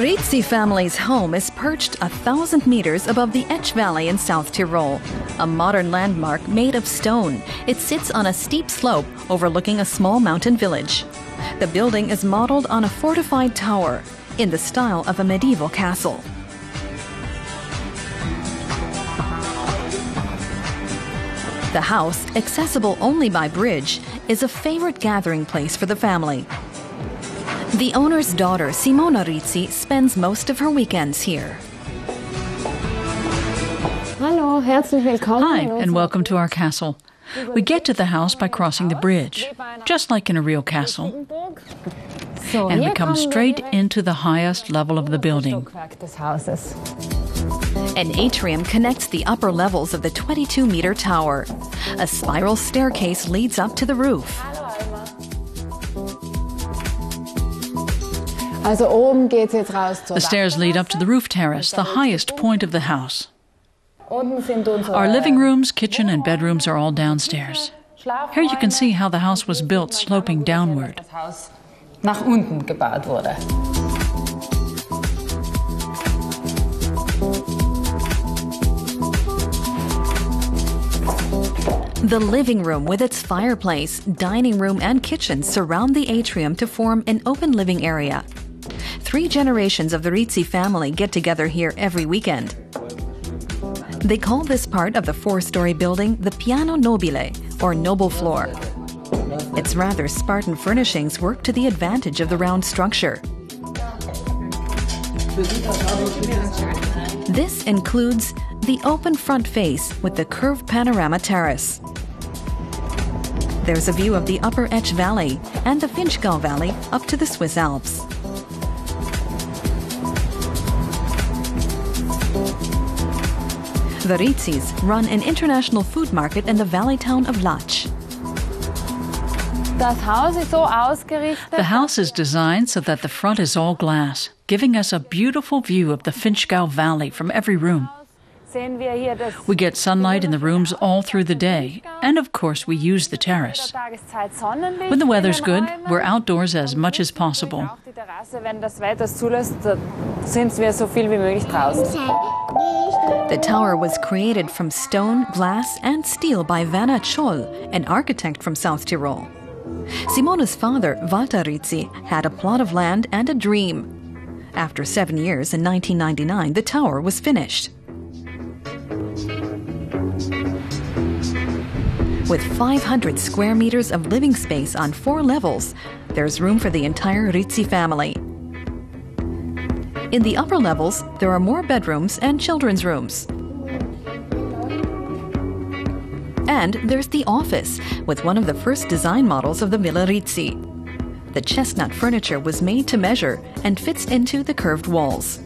Rizzi family's home is perched a thousand meters above the Etsch Valley in South Tyrol, a modern landmark made of stone. It sits on a steep slope overlooking a small mountain village. The building is modeled on a fortified tower in the style of a medieval castle. The house, accessible only by bridge, is a favorite gathering place for the family. The owner's daughter, Simona Rizzi, spends most of her weekends here. Hallo, herzlich willkommen. Hi, and welcome to our castle. We get to the house by crossing the bridge, just like in a real castle. And we come straight into the highest level of the building. Stockwerk des Hauses. An atrium connects the upper levels of the 22 meter tower. A spiral staircase leads up to the roof. The stairs lead up to the roof terrace, the highest point of the house. Unten sind unsere Our living rooms, kitchen, and bedrooms are all downstairs. Here you can see how the house was built sloping downward. das Haus nach unten gebaut wurde. The living room with its fireplace, dining room, and kitchen surround the atrium to form an open living area. Three generations of the Rizzi family get together here every weekend. They call this part of the four story building the Piano Nobile, or noble floor. Its rather Spartan furnishings work to the advantage of the round structure. This includes the open front face with the curved panorama terrace. There's a view of the upper Etsch Valley and the Vinschgau Valley up to the Swiss Alps. The Rizzis run an international food market in the valley town of Lach. Das Haus ist so ausgerichtet. The house is designed so that the front is all glass, giving us a beautiful view of the Vinschgau Valley from every room. Sehen wir hier das We get sunlight in the rooms all through the day, and of course, we use the terrace. When the weather's good, we're outdoors as much as possible. The tower was created from stone, glass, and steel by Werner Tscholl, an architect from South Tyrol. Simona's father, Walter Rizzi, had a plot of land and a dream. After seven years, in 1999, the tower was finished. With 500 square meters of living space on four levels, there's room for the entire Rizzi family. In the upper levels, there are more bedrooms and children's rooms. And there's the office, with one of the first design models of the Villa Rizzi. The chestnut furniture was made to measure and fits into the curved walls.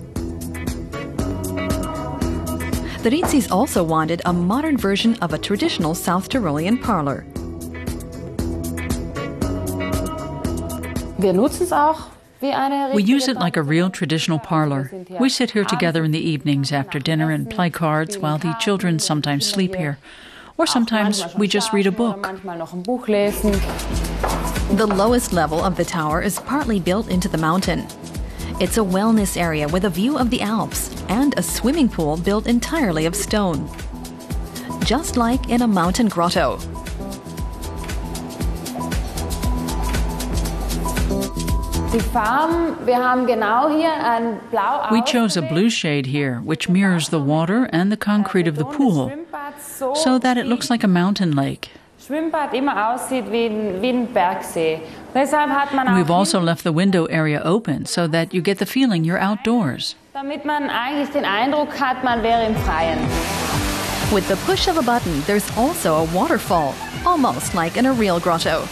The Rizzis also wanted a modern version of a traditional South Tyrolean parlor. Auch We use it like a real traditional parlor. We sit here together in the evenings after dinner and play cards while the children sometimes sleep here. Or sometimes we just read a book. oder Manchmal noch ein Buch lesen. The lowest level of the tower is partly built into the mountain. It's a wellness area with a view of the Alps and a swimming pool built entirely of stone. Just like in a mountain grotto. Die Farben, wir haben genau hier ein Blau We chose a blue shade here, which mirrors the water and the äh, concrete of the pool, so that it looks like a mountain lake. Schwimmbad immer aussieht wie ein, wie ein Bergsee. Deshalb hat man And auch we've also left the window area open so that you get the feeling you're outdoors. damit man eigentlich den Eindruck hat, man wäre im Freien. With the push of a button, there's also a waterfall, almost like in a real grotto.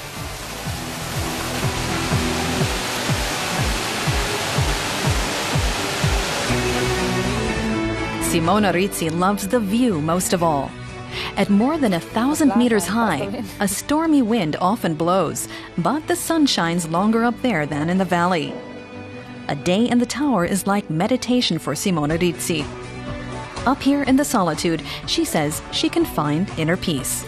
Simona Rizzi loves the view most of all. At more than a thousand meters high, a stormy wind often blows, but the sun shines longer up there than in the valley. A day in the tower is like meditation for Simona Rizzi. Up here in the solitude, she says she can find inner peace.